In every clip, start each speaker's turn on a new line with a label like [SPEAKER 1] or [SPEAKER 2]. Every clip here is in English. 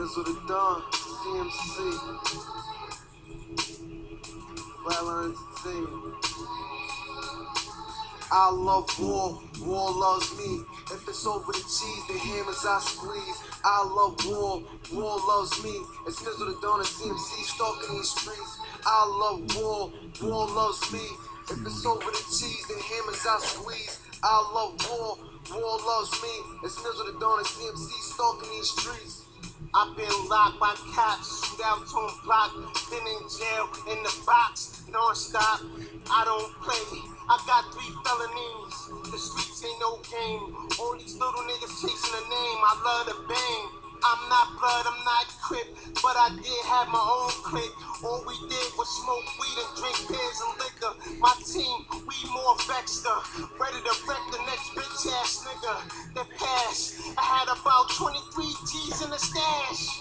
[SPEAKER 1] Smizzle the Dawn, CMC. Flatline Entertainment. I love war, war loves me. If it's over the cheese, the hammers I squeeze. I love war, war loves me. It's Smizzle the Dawn and CMC stalking these streets. I love war, war loves me. If it's over the cheese, the hammers I squeeze. I love war, war loves me. It's Smizzle the Dawn and CMC stalking these streets. I've been locked by cops, shootouts on block, been in jail, in the box, non-stop. I don't play. I got three felonies. The streets ain't no game. All these little niggas chasing a name. I love the bang. I'm not blood, I'm not crip, but I did have my own clique. All we did was smoke weed and drink beers and liquor. My team, we more vexed. Ready to wreck the bitch ass nigga that passed. I had about 23 G's in the stash.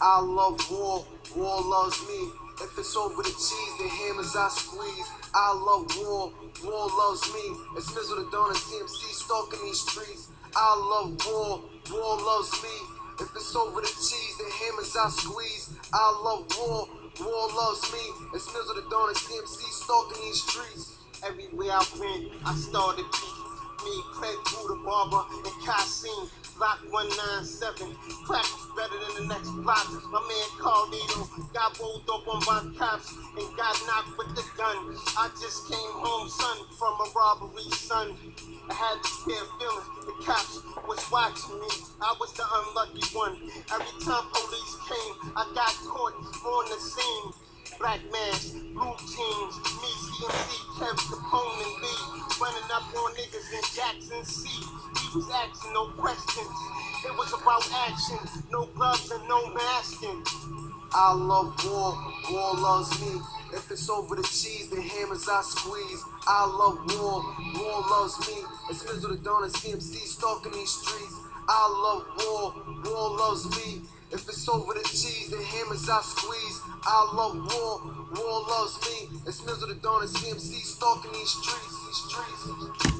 [SPEAKER 1] I love war, war loves me. If it's over the cheese, the hammers I squeeze. I love war, war loves me. It's Mizzle the Dawn and CMC stalking these streets. I love war, war loves me. If it's over the cheese, the hammers I squeeze. I love war, war loves me. It's Mizzle the Dawn and CMC stalking these streets. Everywhere I went, I started beef. Craig and. Block 197. Crack was better than the next block. My man Carlito got rolled up on by cops and got knocked with the gun. I just came home, son, from a robbery, son. I had this weird feeling the cops was watching me. I was the unlucky one. Every time police came, I got caught on the scene. Black mask, blue jeans, Capone and. Running up on niggas in Jackson. He was asking no questions. It was about action, no gloves and no masking. I love war, war loves me. If it's over the cheese, the hammers I squeeze. I love war, war loves me. It's Mizzle the Dawn and CMC stalking these streets. I love war, war loves me. If it's over the cheese, the hammers I squeeze. I love war, war loves me. It's of the Dawn and CMC stalking these streets, these streets.